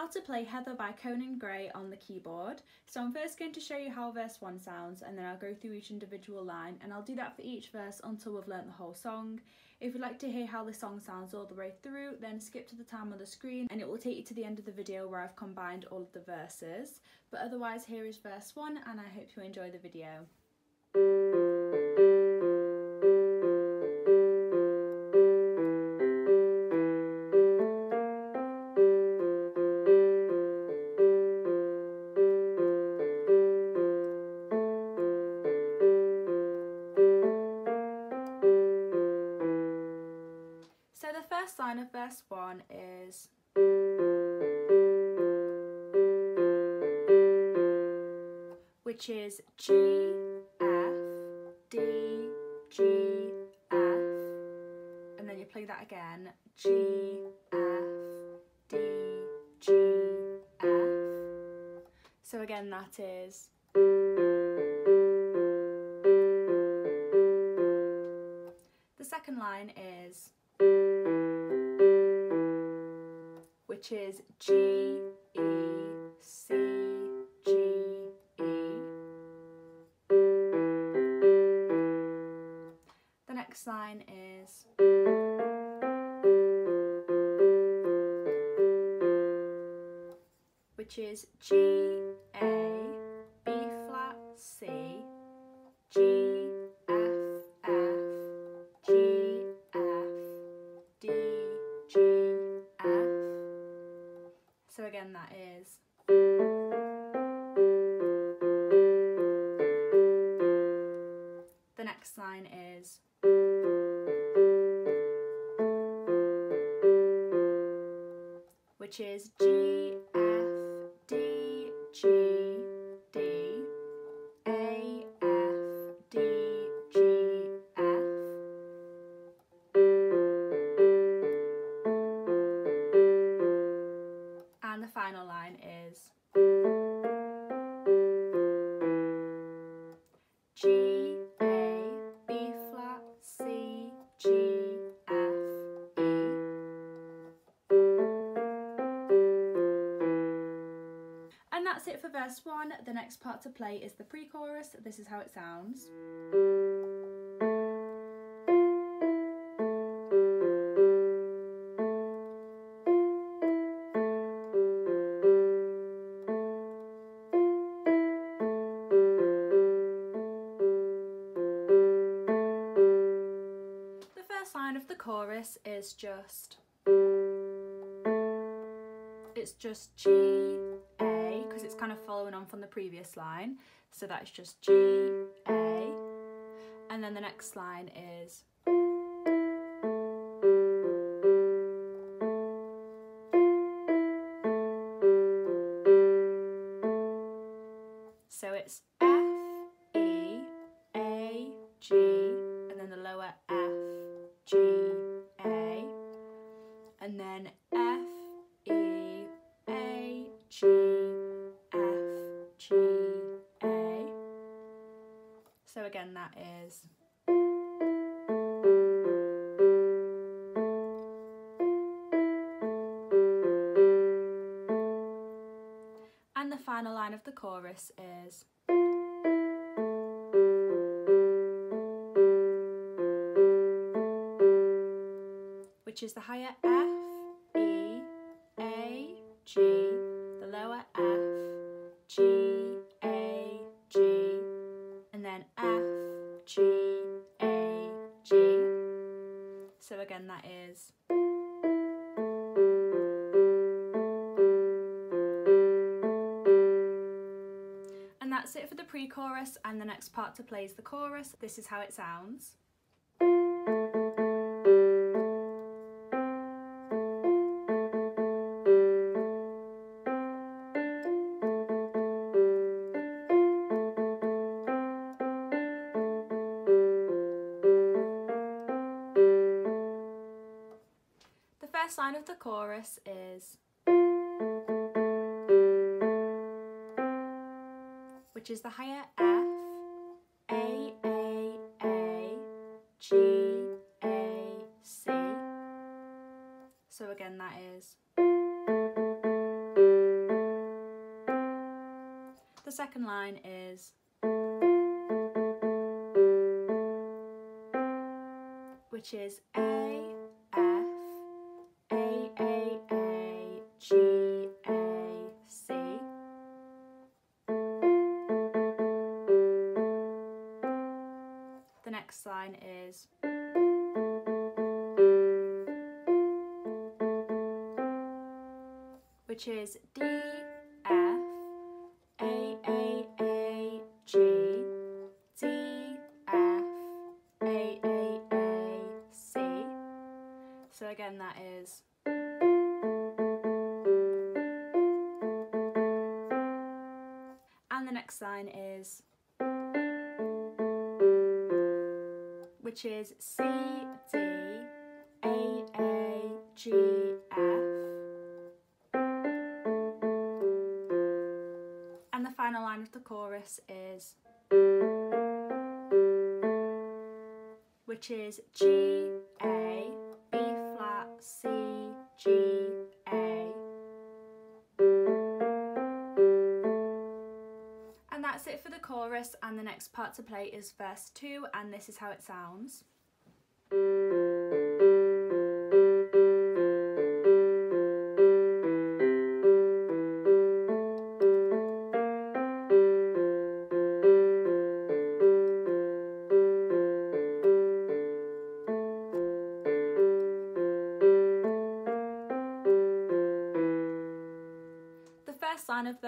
How to play Heather by Conan Gray on the keyboard. So I'm first going to show you how verse 1 sounds and then I'll go through each individual line and I'll do that for each verse until we've learnt the whole song. If you'd like to hear how the song sounds all the way through then skip to the time on the screen and it will take you to the end of the video where I've combined all of the verses. But otherwise here is verse 1 and I hope you enjoy the video. First line of verse 1 is which is G, F, D, G, F. And then you play that again. G, F, D, G, F. So again that is the second line is which is G, E, C, G, E. The next line is which is G, A, So again that is the next line is which is G, for verse 1. The next part to play is the pre-chorus. This is how it sounds. The first line of the chorus is just it's just G Because it's kind of following on from the previous line. So that's just G A and then the next line is So again that is And the final line of the chorus is which is the higher So again that is And that's it for the pre-chorus and the next part to play is the chorus. This is how it sounds. of the chorus is which is the higher F, A, A, A, G, A, C. So again, that is. The second line is. Which is A, which is D F A A A G D F A A A C. So again, that is. And the next line is. Which is C D A A G final line of the chorus is which is G A B flat C G A. And that's it for the chorus and the next part to play is verse 2 and this is how it sounds.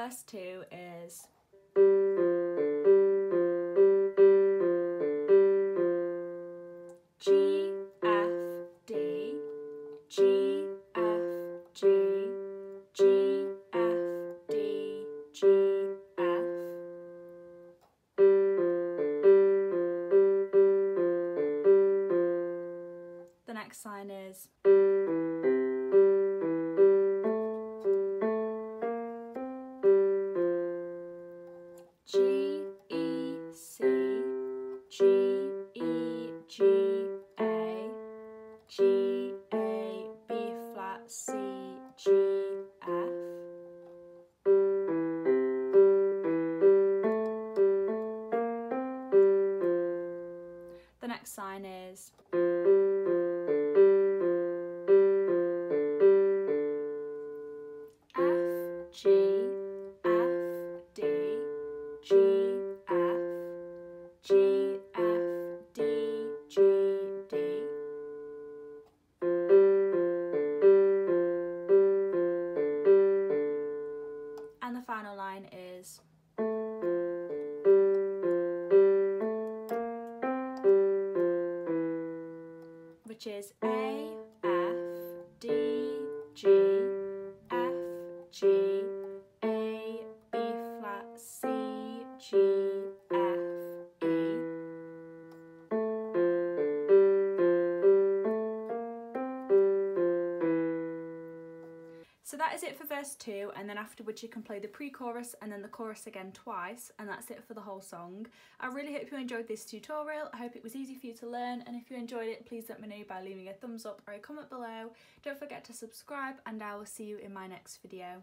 First 2 is G F D G G E C G E G A G A B flat C G F. The next sign is that is it for verse 2 and then afterwards you can play the pre-chorus and then the chorus again twice and that's it for the whole song. I really hope you enjoyed this tutorial, I hope it was easy for you to learn and if you enjoyed it please let me know by leaving a thumbs up or a comment below. Don't forget to subscribe and I will see you in my next video.